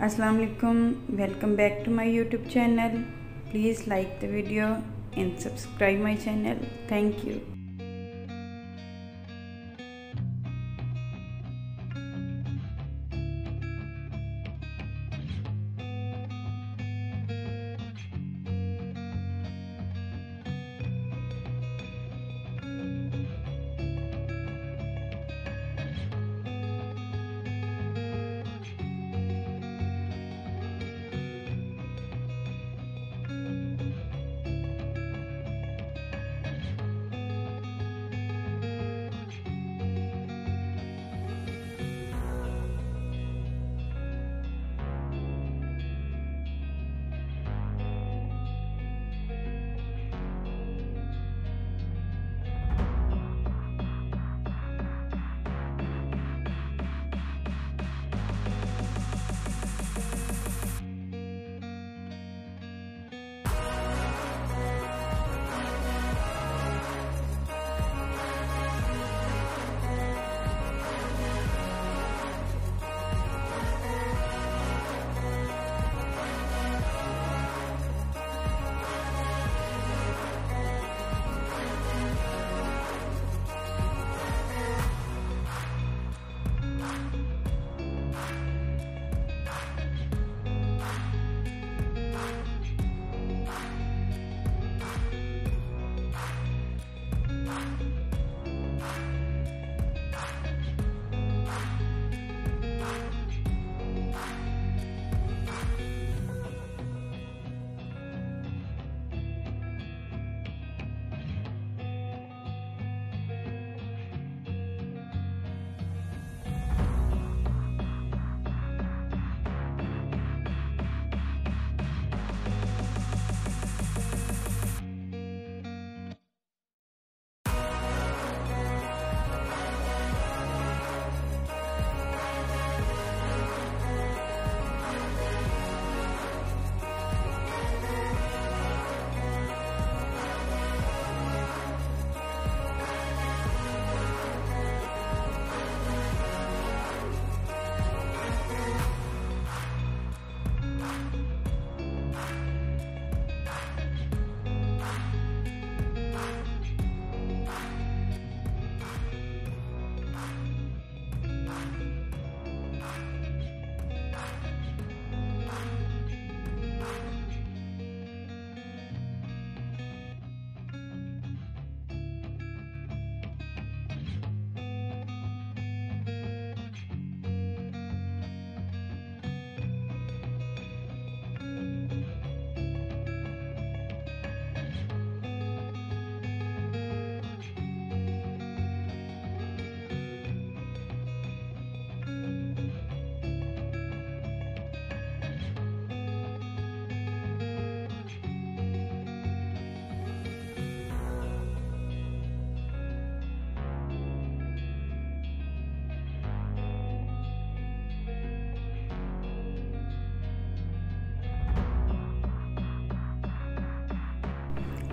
Assalamu alaikum. Welcome back to my youtube channel. Please like the video and subscribe my channel. Thank you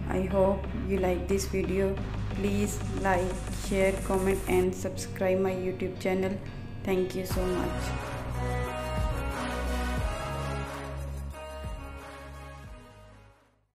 I hope you like this video. Please like, share, comment and subscribe my YouTube channel. Thank you so much.